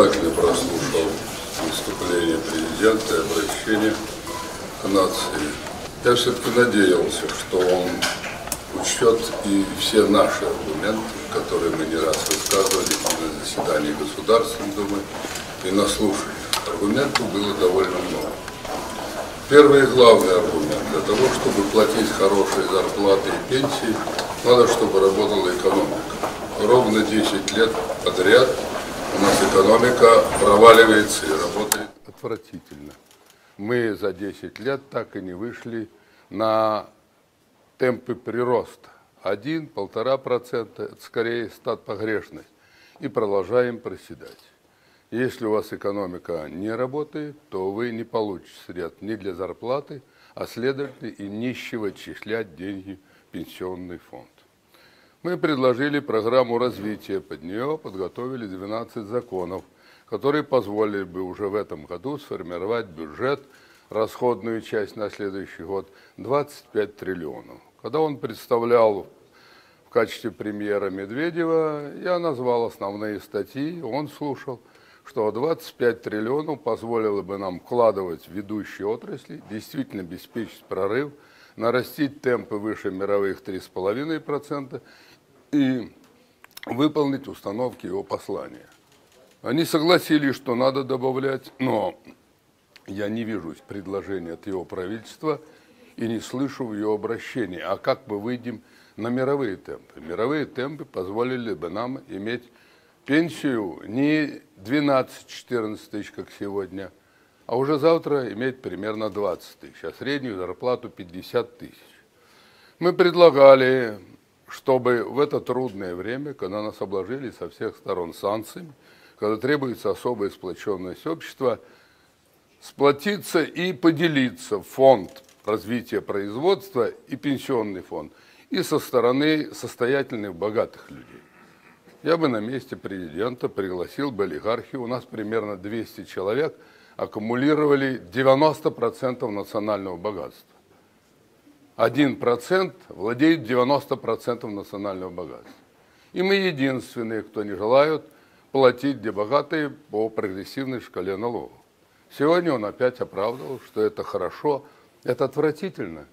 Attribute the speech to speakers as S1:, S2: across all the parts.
S1: внимательно прослушал выступление президента и обращение к нации. Я все-таки надеялся, что он учтет и все наши аргументы, которые мы не раз высказывали на заседании Государственной Думы, и на слушаниях. Аргументов было довольно много. Первый и главный аргумент. Для того, чтобы платить хорошие зарплаты и пенсии, надо, чтобы работала экономика. Ровно 10 лет подряд у нас экономика проваливается и работает отвратительно. Мы за 10 лет так и не вышли на темпы прироста. Один-полтора процента – это скорее стат погрешность. И продолжаем проседать. Если у вас экономика не работает, то вы не получите средств ни для зарплаты, а следовательно и нищего отчислять деньги в пенсионный фонд. Мы предложили программу развития, под нее подготовили 12 законов, которые позволили бы уже в этом году сформировать бюджет, расходную часть на следующий год 25 триллионов. Когда он представлял в качестве премьера Медведева, я назвал основные статьи, он слушал – что 25 триллионов позволило бы нам вкладывать в ведущие отрасли, действительно обеспечить прорыв, нарастить темпы выше мировых 3,5% и выполнить установки его послания. Они согласились, что надо добавлять, но я не вижу предложения от его правительства и не слышу в его обращении. А как мы выйдем на мировые темпы? Мировые темпы позволили бы нам иметь пенсию не 12-14 тысяч, как сегодня, а уже завтра иметь примерно 20 тысяч, а среднюю зарплату 50 тысяч. Мы предлагали, чтобы в это трудное время, когда нас обложили со всех сторон санкциями, когда требуется особая сплоченность общества, сплотиться и поделиться фонд развития производства и пенсионный фонд, и со стороны состоятельных, богатых людей. Я бы на месте президента пригласил бы олигархи. У нас примерно 200 человек аккумулировали 90% национального богатства. 1% владеет 90% национального богатства. И мы единственные, кто не желают платить, где богатые, по прогрессивной шкале налогов. Сегодня он опять оправдывал, что это хорошо, это отвратительно,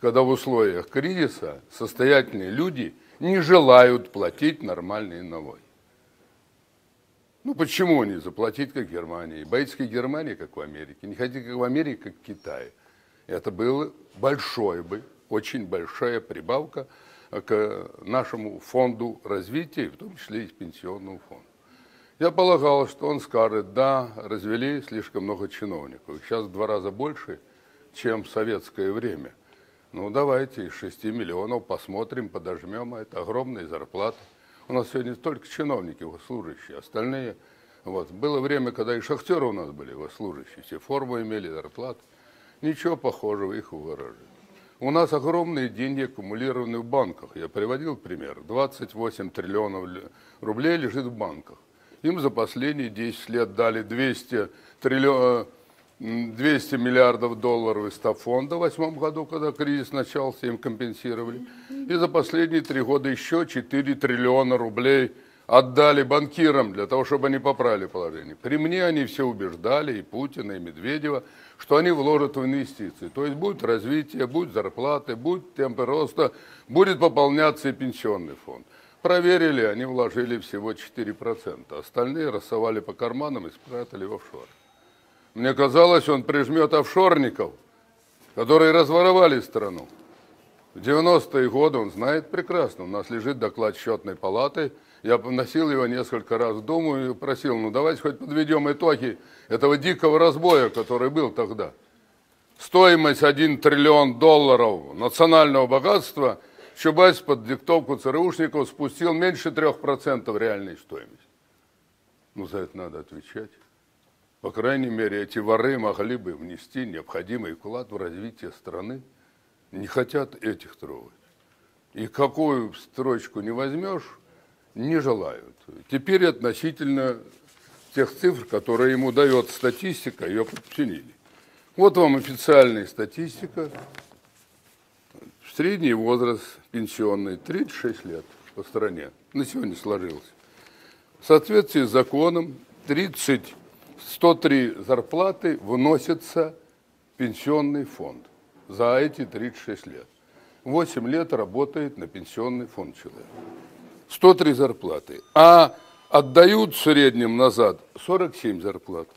S1: когда в условиях кризиса состоятельные люди – не желают платить нормальные налоги. Ну почему не заплатить, как в Германии? Боитесь, как в Германии, как в Америке? Не хотите, как в Америке, как в Китае? Это было большой бы, очень большая прибавка к нашему фонду развития, в том числе и пенсионному фонду. Я полагал, что он скажет, да, развели слишком много чиновников. Сейчас в два раза больше, чем в советское время – ну, давайте из 6 миллионов посмотрим, подожмем, а это огромные зарплаты. У нас сегодня только чиновники, служащие, остальные. Вот. Было время, когда и шахтеры у нас были служащие, все форму имели, зарплаты. Ничего похожего их выражали. У нас огромные деньги аккумулированы в банках. Я приводил пример. 28 триллионов рублей лежит в банках. Им за последние 10 лет дали 200 триллионов 200 миллиардов долларов из фонда в восьмом году, когда кризис начался, им компенсировали. И за последние три года еще 4 триллиона рублей отдали банкирам для того, чтобы они поправили положение. При мне они все убеждали, и Путина, и Медведева, что они вложат в инвестиции. То есть будет развитие, будет зарплаты, будет темпы роста, будет пополняться и пенсионный фонд. Проверили, они вложили всего 4%. Остальные рассовали по карманам и спрятали в офшоры. Мне казалось, он прижмет офшорников, которые разворовали страну. В 90-е годы он знает прекрасно. У нас лежит доклад счетной палаты. Я носил его несколько раз в и просил, ну давайте хоть подведем итоги этого дикого разбоя, который был тогда. Стоимость 1 триллион долларов национального богатства Чубайс под диктовку ЦРУшников спустил меньше 3% реальной стоимости. Ну, за это надо отвечать. По крайней мере, эти воры могли бы внести необходимый вклад в развитие страны. Не хотят этих трогать. И какую строчку не возьмешь, не желают. Теперь относительно тех цифр, которые ему дает статистика, ее подчинили. Вот вам официальная статистика. Средний возраст пенсионный 36 лет по стране. На сегодня сложился. В соответствии с законом 30, 103 зарплаты вносятся в пенсионный фонд за эти 36 лет. 8 лет работает на пенсионный фонд человек. 103 зарплаты. А отдают в среднем назад 47 зарплат.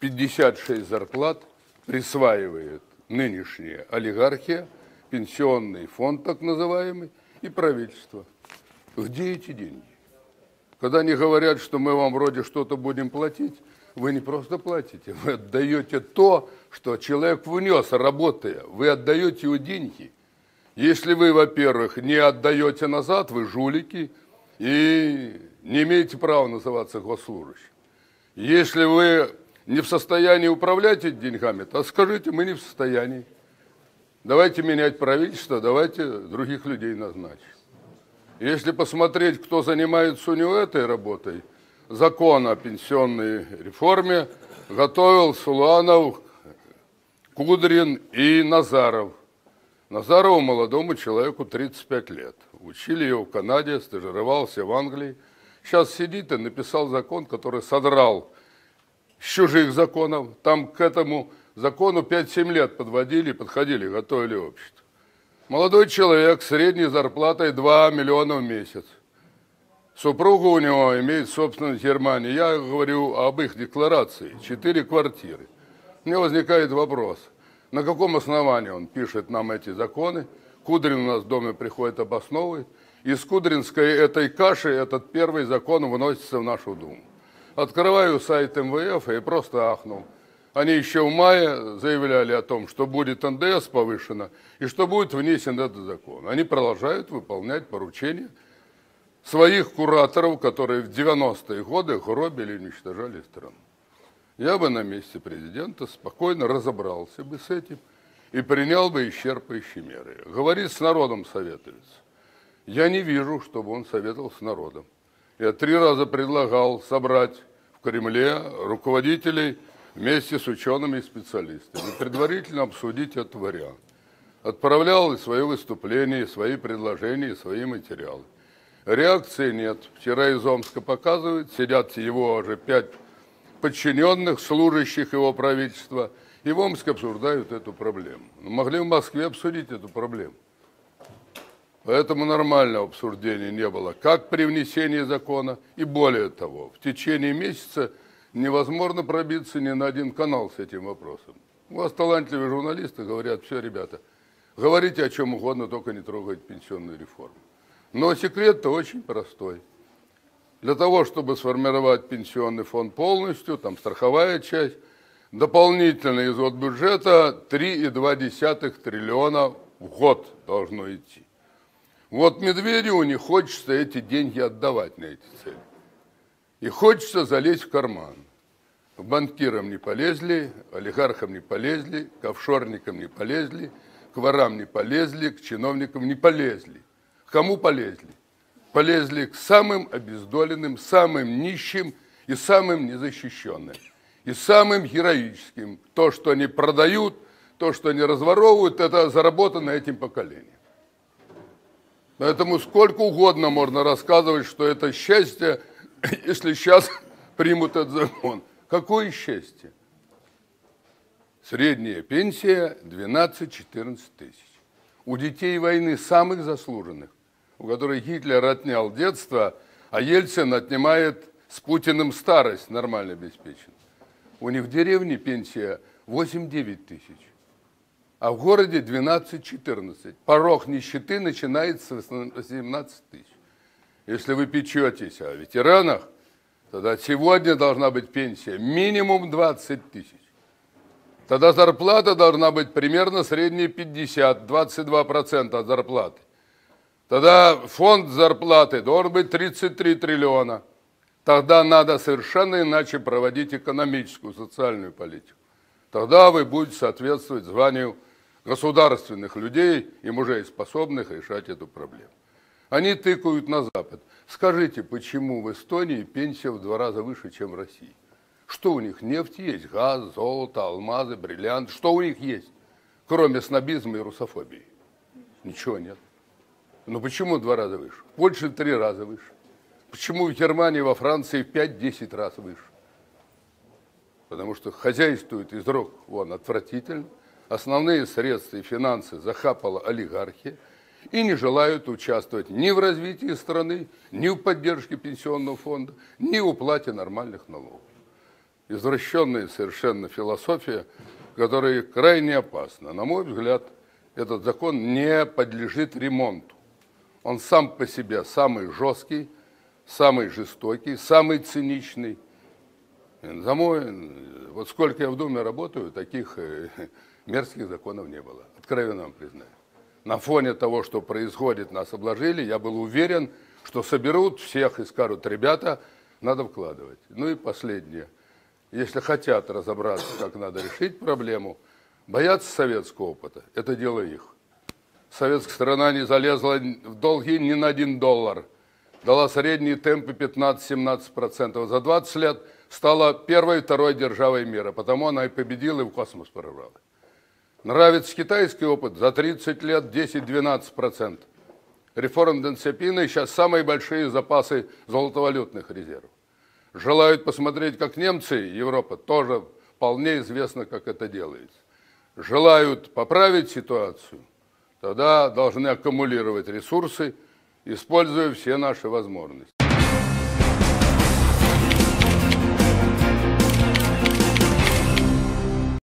S1: 56 зарплат присваивает нынешняя олигархия, пенсионный фонд так называемый и правительство. Где эти деньги? Когда они говорят, что мы вам вроде что-то будем платить, вы не просто платите, вы отдаете то, что человек внес, работая. Вы отдаете ему деньги. Если вы, во-первых, не отдаете назад, вы жулики и не имеете права называться госслужащим. Если вы не в состоянии управлять этими деньгами, то скажите, мы не в состоянии. Давайте менять правительство, давайте других людей назначим. Если посмотреть, кто занимается у него этой работой, закон о пенсионной реформе готовил Суланов, Кудрин и Назаров. Назарову молодому человеку 35 лет. Учили его в Канаде, стажировался в Англии. Сейчас сидит и написал закон, который содрал с чужих законов. Там к этому закону 5-7 лет подводили, подходили, готовили общество. Молодой человек с средней зарплатой 2 миллиона в месяц. Супруга у него имеет собственность в Германии. Я говорю об их декларации. Четыре квартиры. Меня возникает вопрос. На каком основании он пишет нам эти законы? Кудрин у нас в доме приходит, обосновывает. Из Кудринской этой каши этот первый закон выносится в нашу Думу. Открываю сайт МВФ и просто ахнул. Они еще в мае заявляли о том, что будет НДС повышено и что будет внесен этот закон. Они продолжают выполнять поручения своих кураторов, которые в 90-е годы гробили и уничтожали страну. Я бы на месте президента спокойно разобрался бы с этим и принял бы исчерпывающие меры. Говорит, с народом советуется. Я не вижу, чтобы он советовал с народом. Я три раза предлагал собрать в Кремле руководителей вместе с учеными и специалистами, предварительно обсудить этот вариант. Отправлял и свои выступления, и свои предложения, и свои материалы. Реакции нет. Вчера из Омска показывают, сидят его уже пять подчиненных, служащих его правительства, и в Омске обсуждают эту проблему. Могли в Москве обсудить эту проблему. Поэтому нормального обсуждения не было, как при внесении закона, и более того, в течение месяца – невозможно пробиться ни на один канал с этим вопросом. У вас талантливые журналисты говорят, все, ребята, говорите о чем угодно, только не трогайте пенсионную реформу. Но секрет-то очень простой. Для того, чтобы сформировать пенсионный фонд полностью, там страховая часть, дополнительно из бюджета 3,2 триллиона в год должно идти. Вот Медведеву не хочется эти деньги отдавать на эти цели. И хочется залезть в карман. К банкирам не полезли, олигархам не полезли, к офшорникам не полезли, к ворам не полезли, к чиновникам не полезли. К кому полезли? Полезли к самым обездоленным, самым нищим и самым незащищенным. И самым героическим. То, что они продают, то, что они разворовывают, это заработано этим поколением. Поэтому сколько угодно можно рассказывать, что это счастье, если сейчас примут этот закон. Какое счастье? Средняя пенсия 12-14 тысяч. У детей войны самых заслуженных, у которых Гитлер отнял детство, а Ельцин отнимает с Путиным старость нормально обеспечен. У них в деревне пенсия 8-9 тысяч, а в городе 12-14. Порог нищеты начинается с 18 тысяч. Если вы печетесь о ветеранах, Тогда сегодня должна быть пенсия минимум 20 тысяч. Тогда зарплата должна быть примерно средняя 50, 22% от зарплаты. Тогда фонд зарплаты должен быть 33 триллиона. Тогда надо совершенно иначе проводить экономическую, социальную политику. Тогда вы будете соответствовать званию государственных людей и мужей, способных решать эту проблему. Они тыкают на Запад. Скажите, почему в Эстонии пенсия в два раза выше, чем в России? Что у них? Нефть есть, газ, золото, алмазы, бриллианты. Что у них есть, кроме снобизма и русофобии? Ничего нет. Но почему в два раза выше? В Польше три раза выше. Почему в Германии, во Франции в 5-10 раз выше? потому что хозяйствует из рук вон отвратительно, основные средства и финансы захапала олигархия и не желают участвовать ни в развитии страны, ни в поддержке пенсионного фонда, ни в уплате нормальных налогов. Извращенная совершенно философия, которая крайне опасна. На мой взгляд, этот закон не подлежит ремонту. Он сам по себе самый жесткий, самый жестокий, самый циничный. За мой, вот сколько я в Думе работаю, таких э, мерзких законов не было, откровенно вам признаю. На фоне того, что происходит, нас обложили, я был уверен, что соберут всех и скажут, ребята, надо вкладывать. Ну и последнее. Если хотят разобраться, как надо решить проблему, боятся советского опыта, это дело их. Советская страна не залезла в долги ни на один доллар. Дала средние темпы 15-17%. За 20 лет стала первой и второй державой мира, потому она и победила, и в космос прорвала. Нравится китайский опыт, за 30 лет 10-12%. Реформ Дэн Сяопина сейчас самые большие запасы золотовалютных резервов. Желают посмотреть, как немцы, Европа, тоже вполне известно, как это делается. Желают поправить ситуацию, тогда должны аккумулировать ресурсы, используя все наши возможности.